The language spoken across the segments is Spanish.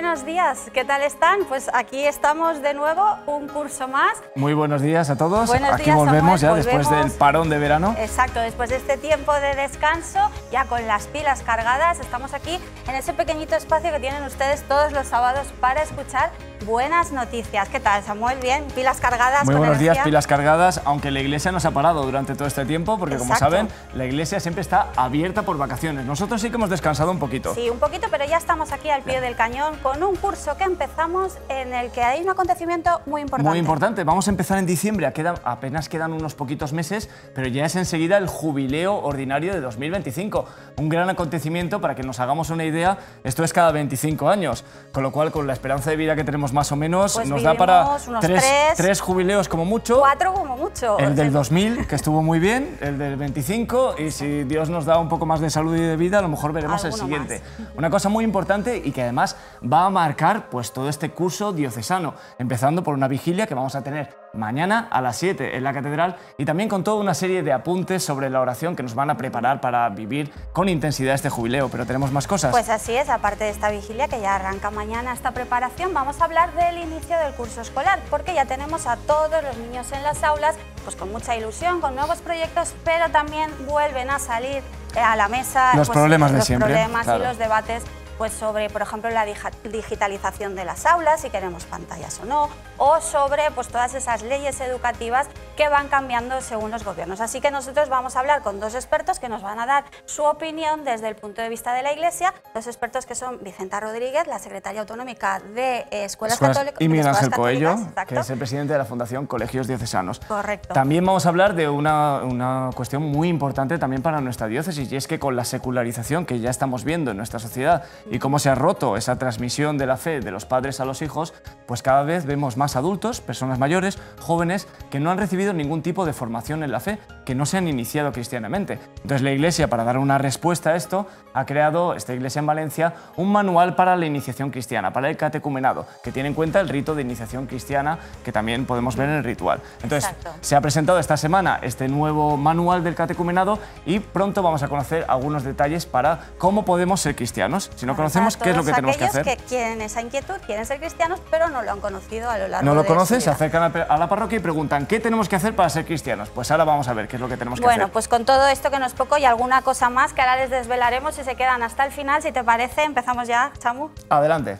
Buenos días, ¿qué tal están? Pues aquí estamos de nuevo, un curso más. Muy buenos días a todos. Buenos aquí días, volvemos Samuel, ya después del parón de verano. Exacto, después de este tiempo de descanso, ya con las pilas cargadas, estamos aquí en ese pequeñito espacio que tienen ustedes todos los sábados para escuchar buenas noticias. ¿Qué tal, Samuel? ¿Bien? ¿Pilas cargadas? Muy con buenos días, pilas cargadas, aunque la iglesia nos ha parado durante todo este tiempo, porque como saben, la iglesia siempre está abierta por vacaciones. Nosotros sí que hemos descansado un poquito. Sí, un poquito, pero ya estamos aquí al pie del cañón con un curso que empezamos en el que hay un acontecimiento muy importante. Muy importante, vamos a empezar en diciembre, apenas quedan unos poquitos meses, pero ya es enseguida el jubileo ordinario de 2025. Un gran acontecimiento, para que nos hagamos una idea, esto es cada 25 años, con lo cual con la esperanza de vida que tenemos más o menos, Pues nos da para tres, tres. tres jubileos como mucho. Cuatro como mucho. El del 2000, que estuvo muy bien, el del 25, y si Dios nos da un poco más de salud y de vida, a lo mejor veremos el siguiente. Una cosa muy importante y que además va a marcar pues, todo este curso diocesano, empezando por una vigilia que vamos a tener mañana a las 7 en la catedral y también con toda una serie de apuntes sobre la oración que nos van a preparar para vivir con intensidad este jubileo. Pero tenemos más cosas. Pues así es, aparte de esta vigilia que ya arranca mañana esta preparación, vamos a hablar del inicio del curso escolar, porque ya tenemos a todos los niños en las aulas, pues con mucha ilusión, con nuevos proyectos, pero también vuelven a salir eh, a la mesa Los pues, problemas de los siempre, problemas claro. y los debates pues sobre, por ejemplo, la digitalización de las aulas, si queremos pantallas o no, o sobre pues, todas esas leyes educativas que van cambiando según los gobiernos. Así que nosotros vamos a hablar con dos expertos que nos van a dar su opinión desde el punto de vista de la Iglesia, dos expertos que son Vicenta Rodríguez, la secretaria autonómica de eh, Escuelas, Escuelas- Católicas y Miguel Ángel Coello, exacto. que es el presidente de la Fundación Colegios Diocesanos. Correcto. También vamos a hablar de una, una cuestión muy importante también para nuestra diócesis, y es que con la secularización que ya estamos viendo en nuestra sociedad y cómo se ha roto esa transmisión de la fe de los padres a los hijos, pues cada vez vemos más adultos, personas mayores, jóvenes, que no han recibido ningún tipo de formación en la fe, que no se han iniciado cristianamente. Entonces la Iglesia, para dar una respuesta a esto, ha creado, esta Iglesia en Valencia, un manual para la iniciación cristiana, para el catecumenado, que tiene en cuenta el rito de iniciación cristiana que también podemos ver en el ritual. Entonces, Exacto. se ha presentado esta semana este nuevo manual del catecumenado y pronto vamos a conocer algunos detalles para cómo podemos ser cristianos. Si no conocemos, ¿qué es lo que tenemos que hacer? aquellos que quieren esa inquietud, quieren ser cristianos, pero no lo han conocido a lo largo No lo de su conocen, se acercan a la parroquia y preguntan, ¿qué tenemos que hacer para ser cristianos? Pues ahora vamos a ver qué es lo que tenemos que Bueno, hacer. pues con todo esto que no es poco y alguna cosa más que ahora les desvelaremos si se quedan hasta el final, si te parece, empezamos ya, Chamu. Adelante.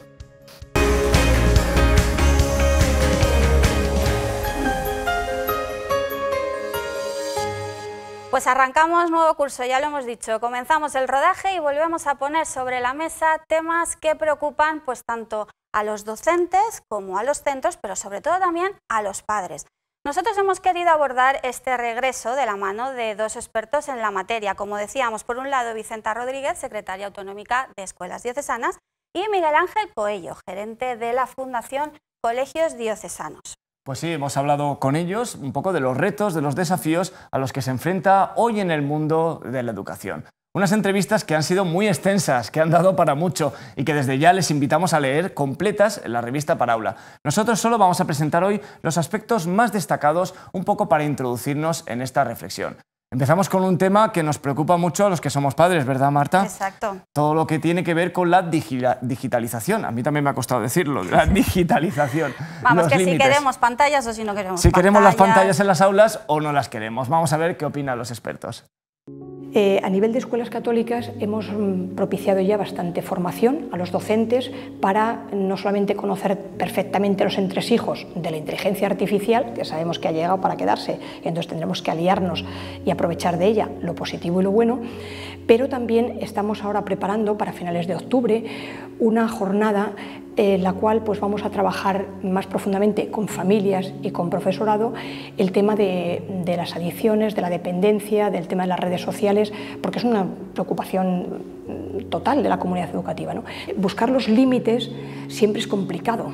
Pues arrancamos nuevo curso, ya lo hemos dicho, comenzamos el rodaje y volvemos a poner sobre la mesa temas que preocupan pues tanto a los docentes como a los centros, pero sobre todo también a los padres. Nosotros hemos querido abordar este regreso de la mano de dos expertos en la materia, como decíamos, por un lado Vicenta Rodríguez, secretaria autonómica de Escuelas Diocesanas, y Miguel Ángel Coello, gerente de la Fundación Colegios Diocesanos. Pues sí, hemos hablado con ellos un poco de los retos, de los desafíos a los que se enfrenta hoy en el mundo de la educación. Unas entrevistas que han sido muy extensas, que han dado para mucho y que desde ya les invitamos a leer completas en la revista Paraula. Nosotros solo vamos a presentar hoy los aspectos más destacados un poco para introducirnos en esta reflexión. Empezamos con un tema que nos preocupa mucho a los que somos padres, ¿verdad, Marta? Exacto. Todo lo que tiene que ver con la digitalización. A mí también me ha costado decirlo, la digitalización. Vamos, Los que si queremos pantallas o si no queremos Si queremos las pantallas en las aulas o no las queremos. Vamos a ver qué opinan los expertos. Eh, a nivel de escuelas católicas hemos mm, propiciado ya bastante formación a los docentes para no solamente conocer perfectamente los entresijos de la inteligencia artificial, que sabemos que ha llegado para quedarse entonces tendremos que aliarnos y aprovechar de ella lo positivo y lo bueno, pero también estamos ahora preparando para finales de octubre una jornada en la cual pues, vamos a trabajar más profundamente con familias y con profesorado el tema de, de las adicciones, de la dependencia, del tema de las redes sociales, porque es una preocupación total de la comunidad educativa. ¿no? Buscar los límites siempre es complicado.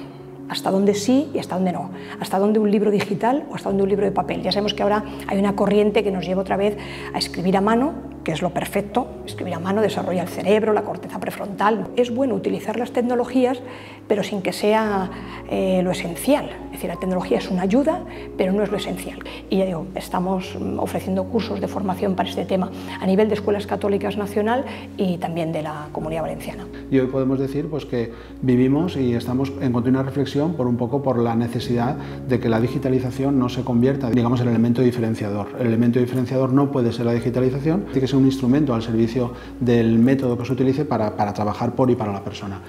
Hasta dónde sí y hasta dónde no. Hasta dónde un libro digital o hasta dónde un libro de papel. Ya sabemos que ahora hay una corriente que nos lleva otra vez a escribir a mano que es lo perfecto, escribir a mano desarrolla el cerebro, la corteza prefrontal. Es bueno utilizar las tecnologías, pero sin que sea eh, lo esencial. Es decir, la tecnología es una ayuda, pero no es lo esencial. Y estamos ofreciendo cursos de formación para este tema a nivel de escuelas católicas nacional y también de la comunidad valenciana. Y hoy podemos decir pues, que vivimos y estamos en continua reflexión por un poco por la necesidad de que la digitalización no se convierta, digamos, en el elemento diferenciador. El elemento diferenciador no puede ser la digitalización, ser un instrumento al servicio del método que se utilice para, para trabajar por y para la persona.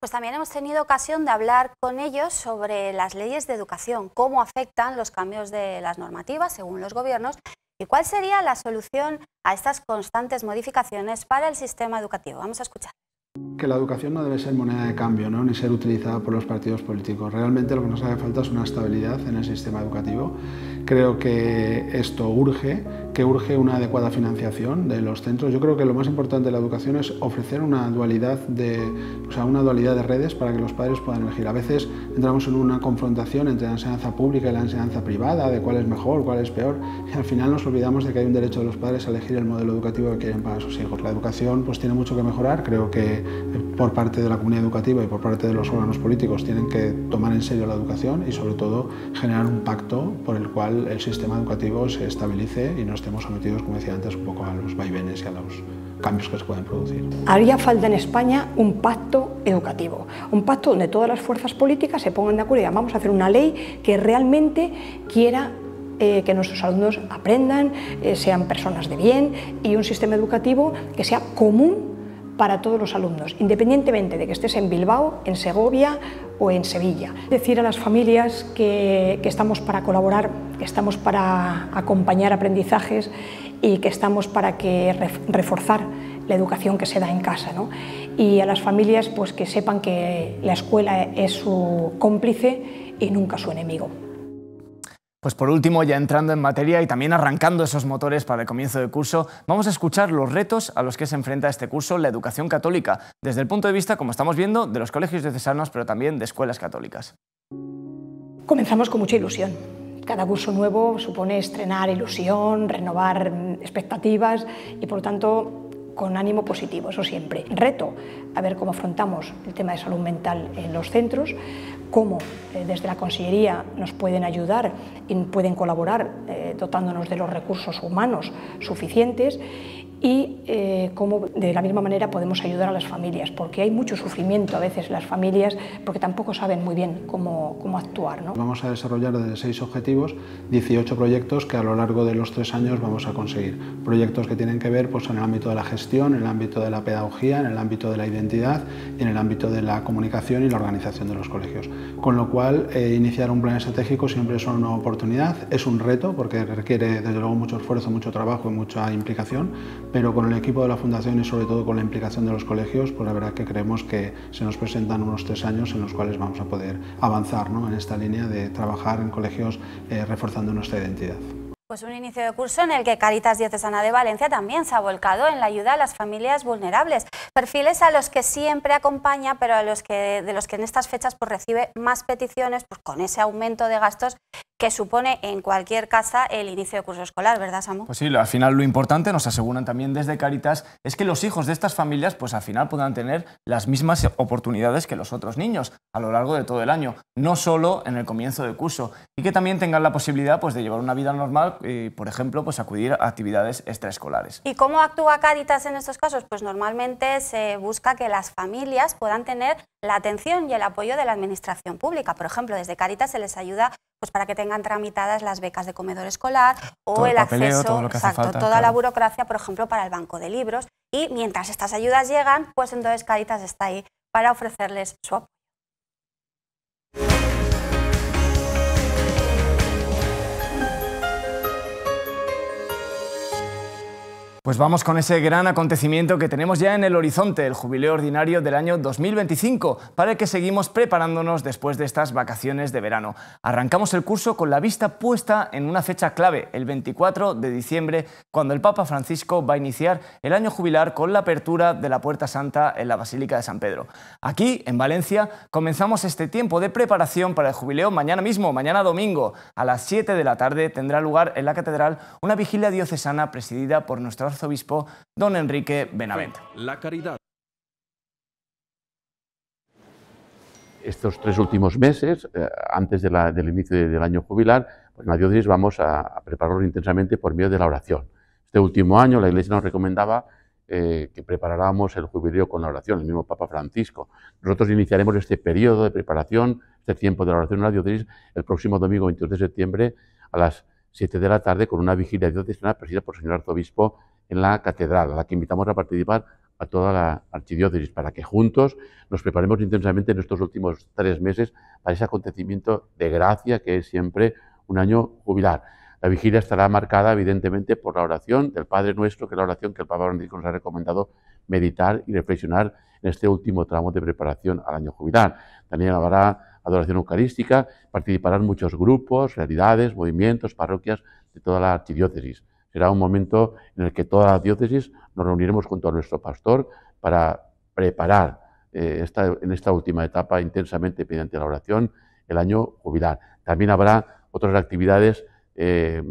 Pues también hemos tenido ocasión de hablar con ellos sobre las leyes de educación, cómo afectan los cambios de las normativas según los gobiernos y cuál sería la solución a estas constantes modificaciones para el sistema educativo. Vamos a escuchar. Que la educación no debe ser moneda de cambio, ¿no? ni ser utilizada por los partidos políticos. Realmente lo que nos hace falta es una estabilidad en el sistema educativo. Creo que esto urge que urge una adecuada financiación de los centros. Yo creo que lo más importante de la educación es ofrecer una dualidad de, o sea, una dualidad de redes para que los padres puedan elegir. A veces entramos en una confrontación entre la enseñanza pública y la enseñanza privada, de cuál es mejor, cuál es peor, y al final nos olvidamos de que hay un derecho de los padres a elegir el modelo educativo que quieren para sus hijos. La educación pues tiene mucho que mejorar, creo que eh, por parte de la comunidad educativa y por parte de los órganos políticos tienen que tomar en serio la educación y sobre todo generar un pacto por el cual el sistema educativo se estabilice y no estemos sometidos, como decía antes, un poco a los vaivenes y a los cambios que se pueden producir. Haría falta en España un pacto educativo, un pacto donde todas las fuerzas políticas se pongan de acuerdo y digan, vamos a hacer una ley que realmente quiera eh, que nuestros alumnos aprendan, eh, sean personas de bien y un sistema educativo que sea común para todos los alumnos, independientemente de que estés en Bilbao, en Segovia o en Sevilla. Decir a las familias que, estamos para colaborar, que estamos para acompañar aprendizajes y que estamos para que reforzar la educación que se da en casa. ¿no? Y a las familias pues, que sepan que la escuela es su cómplice y nunca su enemigo. Pues por último, ya entrando en materia y también arrancando esos motores para el comienzo del curso, vamos a escuchar los retos a los que se enfrenta este curso la educación católica, desde el punto de vista, como estamos viendo, de los colegios diocesanos, pero también de escuelas católicas. Comenzamos con mucha ilusión. Cada curso nuevo supone estrenar ilusión, renovar expectativas y, por lo tanto, con ánimo positivo, eso siempre. Reto, a ver cómo afrontamos el tema de salud mental en los centros, cómo eh, desde la Consellería nos pueden ayudar y pueden colaborar eh, dotándonos de los recursos humanos suficientes y eh, cómo de la misma manera podemos ayudar a las familias, porque hay mucho sufrimiento a veces en las familias porque tampoco saben muy bien cómo, cómo actuar. ¿no? Vamos a desarrollar desde seis objetivos 18 proyectos que a lo largo de los tres años vamos a conseguir. Proyectos que tienen que ver pues, en el ámbito de la gestión, en el ámbito de la pedagogía, en el ámbito de la identidad y en el ámbito de la comunicación y la organización de los colegios. Con lo cual, eh, iniciar un plan estratégico siempre es una oportunidad, es un reto porque requiere desde luego mucho esfuerzo, mucho trabajo y mucha implicación, pero con el equipo de la Fundación y sobre todo con la implicación de los colegios, pues la verdad que creemos que se nos presentan unos tres años en los cuales vamos a poder avanzar ¿no? en esta línea de trabajar en colegios eh, reforzando nuestra identidad. Pues un inicio de curso en el que Caritas Diocesana de Valencia también se ha volcado en la ayuda a las familias vulnerables, perfiles a los que siempre acompaña, pero a los que, de los que en estas fechas pues, recibe más peticiones pues, con ese aumento de gastos que supone en cualquier casa el inicio de curso escolar, ¿verdad, Samu? Pues sí, al final lo importante, nos aseguran también desde Caritas, es que los hijos de estas familias, pues al final puedan tener las mismas oportunidades que los otros niños a lo largo de todo el año, no solo en el comienzo del curso, y que también tengan la posibilidad pues, de llevar una vida normal y, por ejemplo, pues acudir a actividades extraescolares. ¿Y cómo actúa Caritas en estos casos? Pues normalmente se busca que las familias puedan tener la atención y el apoyo de la administración pública. Por ejemplo, desde Caritas se les ayuda pues para que tengan tramitadas las becas de comedor escolar o el, acceso, todo exacto, toda la burocracia, por ejemplo, para el banco de libros. Y mientras estas ayudas llegan, pues entonces Caritas está ahí para ofrecerles su apoyo. Pues vamos con ese gran acontecimiento que tenemos ya en el horizonte, el jubileo ordinario del año 2025, para el que seguimos preparándonos después de estas vacaciones de verano. Arrancamos el curso con la vista puesta en una fecha clave, el 24 de diciembre, cuando el Papa Francisco va a iniciar el año jubilar con la apertura de la Puerta Santa en la Basílica de San Pedro. Aquí, en Valencia, comenzamos este tiempo de preparación para el jubileo mañana mismo, mañana domingo, a las 7 de la tarde, tendrá lugar en la Catedral una vigilia diocesana presidida por nuestro arzobispo don Enrique Benavente. La caridad. Estos tres últimos meses, eh, antes del inicio del año jubilar, pues en la diócesis vamos a, a, prepararlos intensamente por medio de la oración. Este último año la Iglesia nos recomendaba eh, que preparáramos el jubileo con la oración, el mismo Papa Francisco. Nosotros iniciaremos este periodo de preparación, este tiempo de la oración en la diócesis, el próximo domingo 22 de septiembre a las 7 de la tarde con una vigilia diocesana presidida por el señor arzobispo en la catedral, a la que invitamos a participar a toda la archidiócesis, para que juntos nos preparemos intensamente en estos últimos tres meses para ese acontecimiento de gracia que es siempre un año jubilar. La vigilia estará marcada, evidentemente, por la oración del Padre Nuestro, que es la oración que el Papa Francisco nos ha recomendado meditar y reflexionar en este último tramo de preparación al año jubilar. También habrá adoración eucarística, participarán muchos grupos, realidades, movimientos, parroquias de toda la archidiócesis. Será un momento en el que toda la diócesis nos reuniremos junto a nuestro pastor para preparar eh, esta, en esta última etapa intensamente mediante la oración el año jubilar. También habrá otras actividades eh,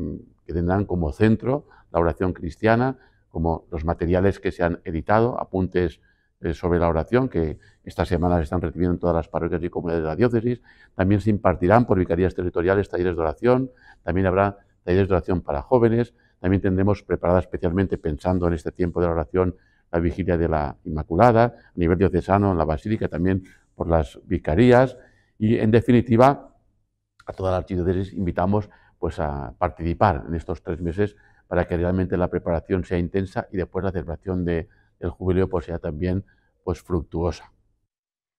que tendrán como centro la oración cristiana, como los materiales que se han editado, apuntes eh, sobre la oración que estas semanas están recibiendo en todas las parroquias y comunidades de la diócesis. También se impartirán por vicarías territoriales talleres de oración, también habrá talleres de oración para jóvenes, también tendremos preparada especialmente pensando en este tiempo de la oración la vigilia de la Inmaculada, a nivel diocesano en la Basílica, también por las vicarías y en definitiva a toda la archidiócesis invitamos pues a participar en estos tres meses para que realmente la preparación sea intensa y después la celebración de, del jubileo pues sea también pues fructuosa.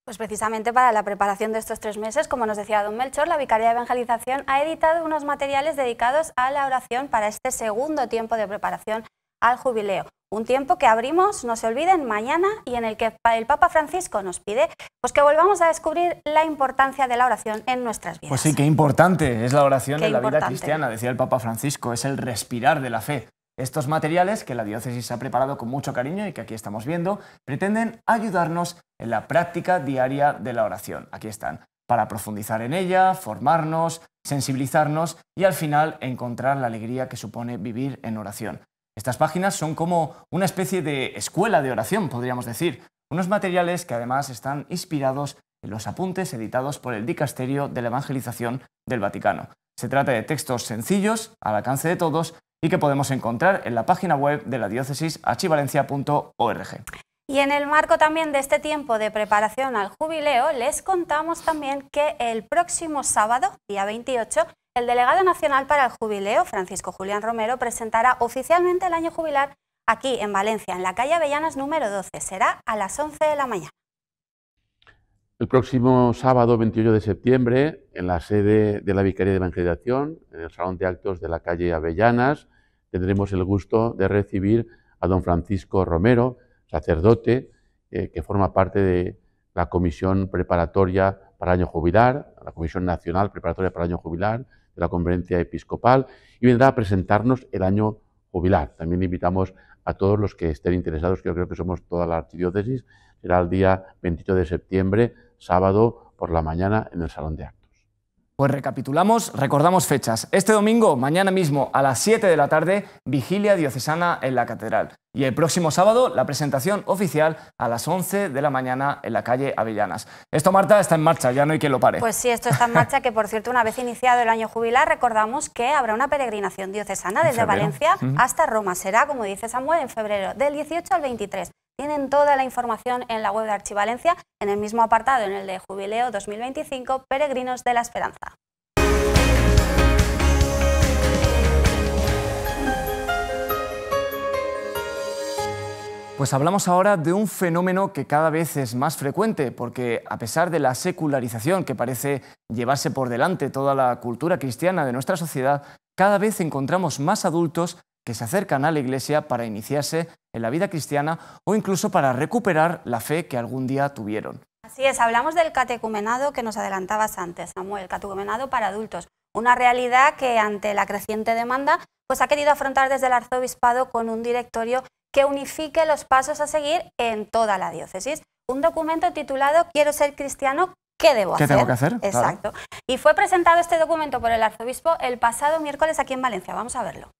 Pues precisamente para la preparación de estos tres meses, como nos decía don Melchor, la Vicaría de Evangelización ha editado unos materiales dedicados a la oración para este segundo tiempo de preparación al jubileo. Un tiempo que abrimos, no se olviden, mañana y en el que el Papa Francisco nos pide pues que volvamos a descubrir la importancia de la oración en nuestras vidas. Pues sí, qué importante es la oración en la vida cristiana, decía el Papa Francisco, es el respirar de la fe. Estos materiales, que la diócesis ha preparado con mucho cariño y que aquí estamos viendo, pretenden ayudarnos en la práctica diaria de la oración. Aquí están, para profundizar en ella, formarnos, sensibilizarnos y al final encontrar la alegría que supone vivir en oración. Estas páginas son como una especie de escuela de oración, podríamos decir, unos materiales que además están inspirados en los apuntes editados por el Dicasterio de la Evangelización del Vaticano. Se trata de textos sencillos, al alcance de todos, y que podemos encontrar en la página web de la diócesis archivalencia.org. Y en el marco también de este tiempo de preparación al jubileo, les contamos también que el próximo sábado, día 28, el delegado nacional para el jubileo, Francisco Julián Romero, presentará oficialmente el año jubilar aquí en Valencia, en la calle Avellanas número 12. Será a las 11 de la mañana. El próximo sábado 28 de septiembre, en la sede de la Vicaría de Evangelización, en el Salón de Actos de la calle Avellanas, tendremos el gusto de recibir a don Francisco Romero, sacerdote, eh, que forma parte de la Comisión Preparatoria para el Año Jubilar, la Comisión Nacional Preparatoria para el Año Jubilar, de la Conferencia Episcopal, y vendrá a presentarnos el año jubilar. También invitamos a todos los que estén interesados, que yo creo que somos toda la archidiócesis, será el día 28 de septiembre, sábado por la mañana, en el Salón de Actos. Pues recapitulamos, recordamos fechas. Este domingo, mañana mismo, a las 7 de la tarde, vigilia diocesana en la Catedral. Y el próximo sábado, la presentación oficial a las 11 de la mañana en la calle Avellanas. Esto, Marta, está en marcha, ya no hay quien lo pare. Pues sí, esto está en marcha, que por cierto, una vez iniciado el año jubilar, recordamos que habrá una peregrinación diocesana desde Valencia hasta Roma. Será, como dice Samuel, en febrero, del 18 al 23. Tienen toda la información en la web de Archivalencia, en el mismo apartado, en el de Jubileo 2025, Peregrinos de la Esperanza. Pues hablamos ahora de un fenómeno que cada vez es más frecuente, porque a pesar de la secularización que parece llevarse por delante toda la cultura cristiana de nuestra sociedad, cada vez encontramos más adultos que se acercan a la Iglesia para iniciarse en la vida cristiana o incluso para recuperar la fe que algún día tuvieron. Así es, hablamos del catecumenado que nos adelantabas antes, Samuel, catecumenado para adultos, una realidad que ante la creciente demanda pues ha querido afrontar desde el arzobispado con un directorio que unifique los pasos a seguir en toda la diócesis. Un documento titulado Quiero ser cristiano, ¿qué debo hacer? ¿Qué tengo que hacer? Exacto. Y fue presentado este documento por el arzobispo el pasado miércoles aquí en Valencia. Vamos a verlo.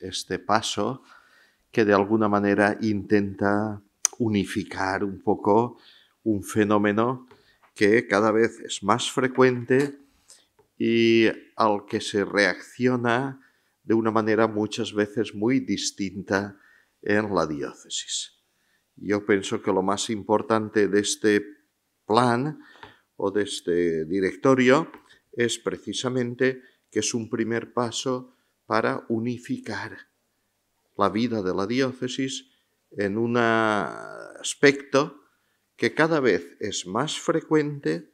Este paso que de alguna manera intenta unificar un poco un fenómeno que cada vez es más frecuente y al que se reacciona de una manera muchas veces muy distinta en la diócesis. Yo pienso que lo más importante de este plan o de este directorio es precisamente que es un primer paso para unificar la vida de la diócesis en un aspecto que cada vez es más frecuente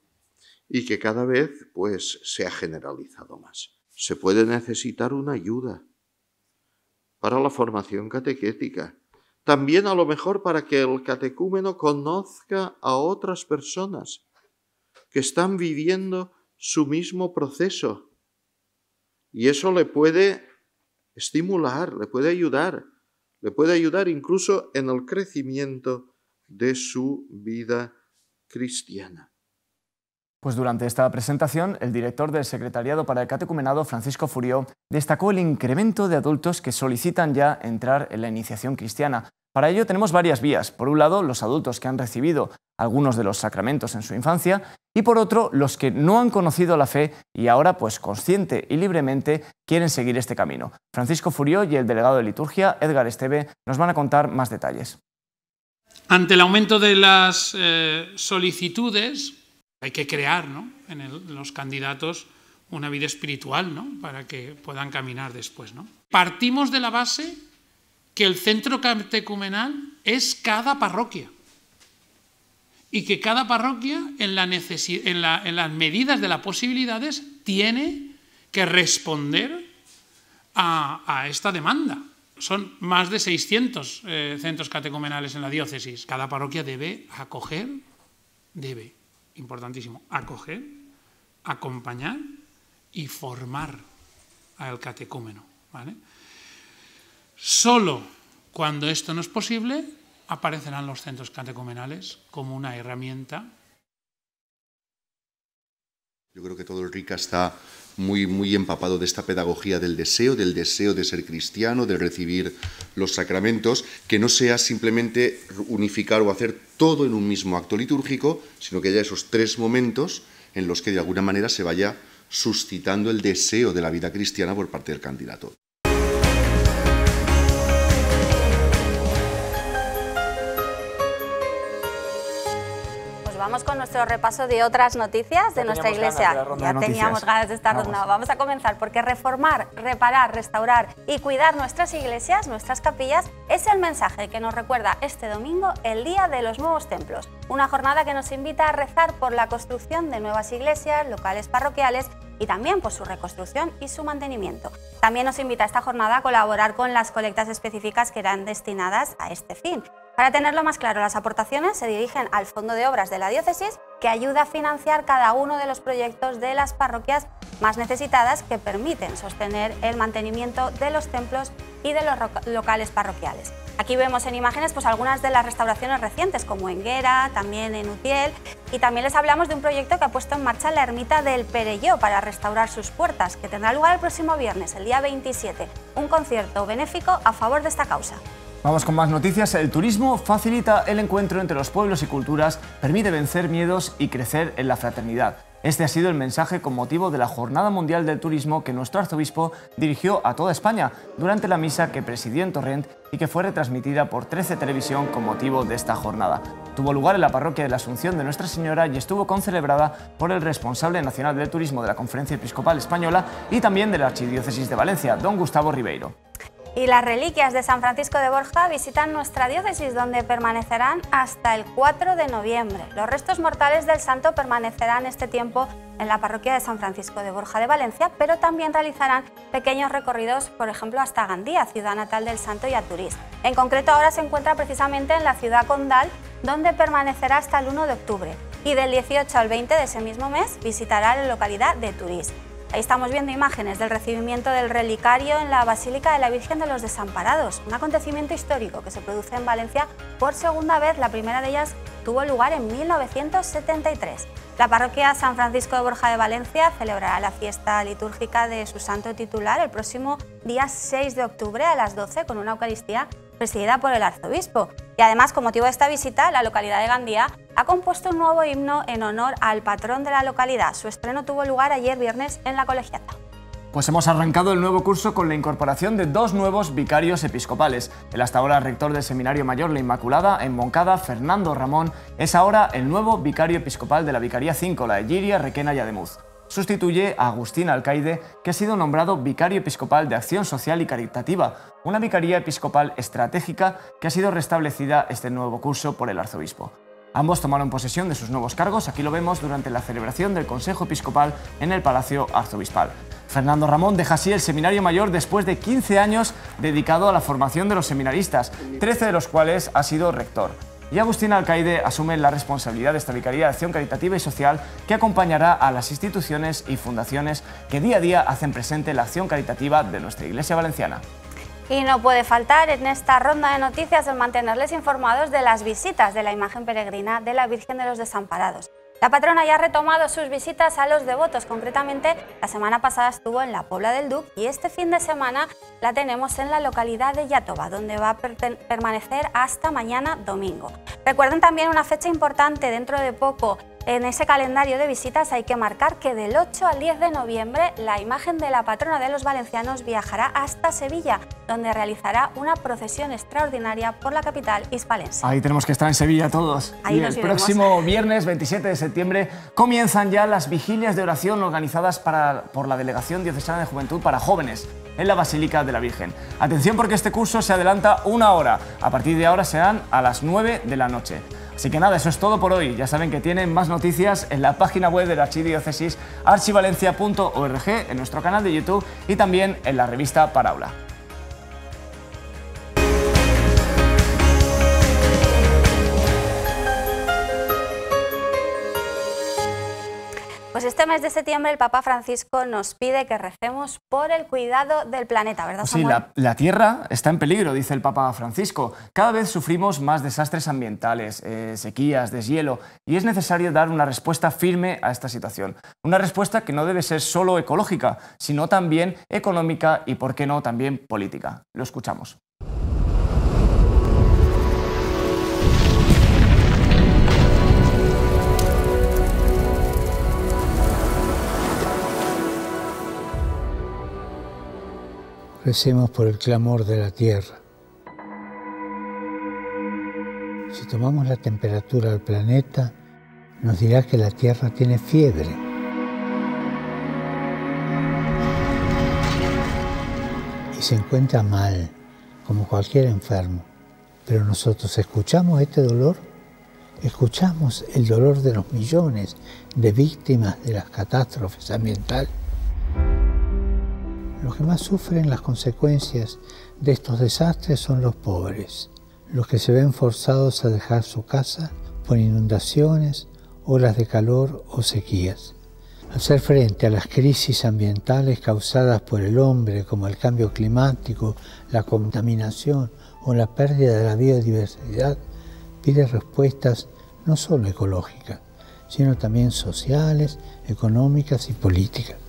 y que cada vez pues se ha generalizado más. Se puede necesitar una ayuda para la formación catequética, también a lo mejor para que el catecúmeno conozca a otras personas que están viviendo su mismo proceso. Y eso le puede estimular, le puede ayudar, le puede ayudar incluso en el crecimiento de su vida cristiana. Pues durante esta presentación, el director del Secretariado para el Catecumenado, Francisco Furió, destacó el incremento de adultos que solicitan ya entrar en la iniciación cristiana. Para ello tenemos varias vías. Por un lado, los adultos que han recibido algunos de los sacramentos en su infancia y por otro, los que no han conocido la fe y ahora, pues consciente y libremente, quieren seguir este camino. Francisco Furió y el delegado de liturgia, Edgar Esteve, nos van a contar más detalles. Ante el aumento de las eh, solicitudes, hay que crear en, los candidatos una vida espiritual ¿no? para que puedan caminar después. ¿no? Partimos de la base que el centro catecumenal es cada parroquia y que cada parroquia en, las medidas de las posibilidades tiene que responder a, esta demanda. Son más de 600 eh, centros catecumenales en la diócesis. Cada parroquia debe acoger, debe importantísimo, acoger, acompañar y formar al catecúmeno. ¿vale? Solo cuando esto no es posible aparecerán los centros catecumenales como una herramienta. Yo creo que todo el RICA está muy, muy empapado de esta pedagogía del deseo, del deseo de ser cristiano, de recibir los sacramentos, que no sea simplemente unificar o hacer todo en un mismo acto litúrgico, sino que haya esos tres momentos en los que de alguna manera se vaya suscitando el deseo de la vida cristiana por parte del candidato. Vamos con nuestro repaso de otras noticias de nuestra iglesia. ya teníamos ganas de esta ronda. Vamos a comenzar porque reformar, reparar, restaurar y cuidar nuestras iglesias, nuestras capillas, es el mensaje que nos recuerda este domingo el Día de los Nuevos Templos. Una jornada que nos invita a rezar por la construcción de nuevas iglesias, locales parroquiales y también por su reconstrucción y su mantenimiento. También nos invita esta jornada a colaborar con las colectas específicas que irán destinadas a este fin. Para tenerlo más claro, las aportaciones se dirigen al Fondo de Obras de la Diócesis, que ayuda a financiar cada uno de los proyectos de las parroquias más necesitadas que permiten sostener el mantenimiento de los templos y de los locales parroquiales. Aquí vemos en imágenes pues, algunas de las restauraciones recientes, como en Guera, también en Utiel, y también les hablamos de un proyecto que ha puesto en marcha la ermita del Perelló para restaurar sus puertas, que tendrá lugar el próximo viernes, el día 27, un concierto benéfico a favor de esta causa. Vamos con más noticias. El turismo facilita el encuentro entre los pueblos y culturas, permite vencer miedos y crecer en la fraternidad. Este ha sido el mensaje con motivo de la Jornada Mundial del Turismo que nuestro arzobispo dirigió a toda España durante la misa que presidió en Torrent y que fue retransmitida por 13 Televisión con motivo de esta jornada. Tuvo lugar en la parroquia de la Asunción de Nuestra Señora y estuvo concelebrada por el responsable nacional del turismo de la Conferencia Episcopal Española y también de la Archidiócesis de Valencia, don Gustavo Ribeiro. Y las reliquias de San Francisco de Borja visitan nuestra diócesis donde permanecerán hasta el 4 de noviembre. Los restos mortales del santo permanecerán este tiempo en la parroquia de San Francisco de Borja de Valencia, pero también realizarán pequeños recorridos, por ejemplo, hasta Gandía, ciudad natal del santo y a Turís. En concreto ahora se encuentra precisamente en la ciudad condal, donde permanecerá hasta el 1 de octubre. Y del 18 al 20 de ese mismo mes visitará la localidad de Turís. Estamos viendo imágenes del recibimiento del relicario en la Basílica de la Virgen de los Desamparados, un acontecimiento histórico que se produce en Valencia por segunda vez. La primera de ellas tuvo lugar en 1973. La parroquia San Francisco de Borja de Valencia celebrará la fiesta litúrgica de su santo titular el próximo día 6 de octubre a las 12 con una Eucaristía presidida por el arzobispo. Y además, con motivo de esta visita, la localidad de Gandía ha compuesto un nuevo himno en honor al patrón de la localidad. Su estreno tuvo lugar ayer viernes en la colegiata. Pues hemos arrancado el nuevo curso con la incorporación de dos nuevos vicarios episcopales. El hasta ahora rector del Seminario Mayor La Inmaculada en Moncada, Fernando Ramón, es ahora el nuevo vicario episcopal de la Vicaría 5, la de Giria, Requena y Ademuz sustituye a Agustín Alcaide, que ha sido nombrado vicario episcopal de Acción Social y Caritativa, una vicaría episcopal estratégica que ha sido restablecida este nuevo curso por el arzobispo. Ambos tomaron posesión de sus nuevos cargos, aquí lo vemos durante la celebración del Consejo Episcopal en el Palacio Arzobispal. Fernando Ramón deja así el Seminario Mayor después de 15 años dedicado a la formación de los seminaristas, 13 de los cuales ha sido rector y Agustín Alcaide asume la responsabilidad de esta Vicaría de Acción Caritativa y Social que acompañará a las instituciones y fundaciones que día a día hacen presente la acción caritativa de nuestra Iglesia Valenciana. Y no puede faltar en esta ronda de noticias el mantenerles informados de las visitas de la imagen peregrina de la Virgen de los Desamparados. La patrona ya ha retomado sus visitas a los devotos, concretamente la semana pasada estuvo en la Pobla del Duc y este fin de semana la tenemos en la localidad de Yatoba, donde va a permanecer hasta mañana domingo. Recuerden también una fecha importante dentro de poco, en ese calendario de visitas hay que marcar que del 8 al 10 de noviembre la imagen de la patrona de los valencianos viajará hasta Sevilla, donde realizará una procesión extraordinaria por la capital hispalense. Ahí tenemos que estar en Sevilla todos. Ahí y el próximo viernes 27 de septiembre comienzan ya las vigilias de oración organizadas para, por la Delegación Diocesana de Juventud para Jóvenes en la Basílica de la Virgen. Atención porque este curso se adelanta una hora. A partir de ahora serán a las 9 de la noche. Así que nada, eso es todo por hoy. Ya saben que tienen más noticias en la página web de la Archidiócesis archivalencia.org, en nuestro canal de YouTube y también en la revista Paraula. Pues este mes de septiembre el Papa Francisco nos pide que recemos por el cuidado del planeta, ¿verdad? Pues sí, la, Tierra está en peligro, dice el Papa Francisco. Cada vez sufrimos más desastres ambientales, eh, sequías, deshielo, y es necesario dar una respuesta firme a esta situación. Una respuesta que no debe ser solo ecológica, sino también económica y, por qué no, también política. Lo escuchamos. Recemos por el clamor de la tierra. Si tomamos la temperatura del planeta, nos dirá que la tierra tiene fiebre. Y se encuentra mal, como cualquier enfermo. Pero nosotros escuchamos este dolor, escuchamos el dolor de los millones de víctimas de las catástrofes ambientales los que más sufren las consecuencias de estos desastres son los pobres, los que se ven forzados a dejar su casa por inundaciones, olas de calor o sequías. Hacer frente a las crisis ambientales causadas por el hombre, como el cambio climático, la contaminación o la pérdida de la biodiversidad, pide respuestas no solo ecológicas, sino también sociales, económicas y políticas.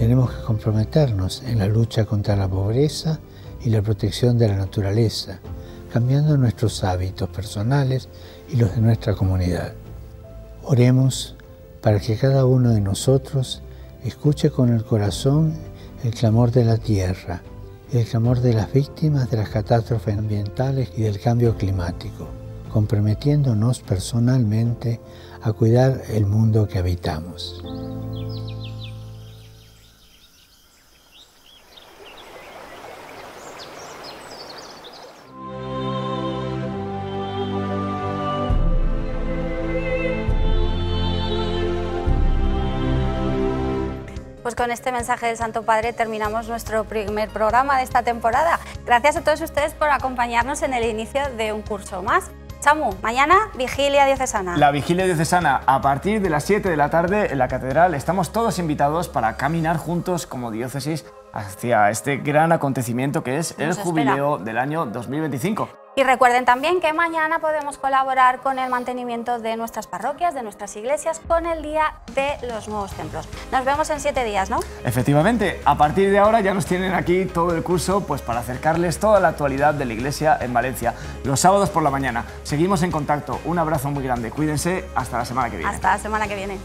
Tenemos que comprometernos en la lucha contra la pobreza y la protección de la naturaleza, cambiando nuestros hábitos personales y los de nuestra comunidad. Oremos para que cada uno de nosotros escuche con el corazón el clamor de la tierra, el clamor de las víctimas de las catástrofes ambientales y del cambio climático, comprometiéndonos personalmente a cuidar el mundo que habitamos. Mensaje del Santo Padre terminamos nuestro primer programa de esta temporada. Gracias a todos ustedes por acompañarnos en el inicio de un curso más. Samu, mañana vigilia diocesana. La vigilia diocesana a partir de las 7 de la tarde en la catedral. Estamos todos invitados para caminar juntos como diócesis hacia este gran acontecimiento que es el jubileo del año 2025. Y recuerden también que mañana podemos colaborar con el mantenimiento de nuestras parroquias, de nuestras iglesias, con el Día de los Nuevos Templos. Nos vemos en siete días, ¿no? Efectivamente, a partir de ahora ya nos tienen aquí todo el curso pues, para acercarles toda la actualidad de la iglesia en Valencia, los sábados por la mañana. Seguimos en contacto, un abrazo muy grande, cuídense, hasta la semana que viene. Hasta la semana que viene.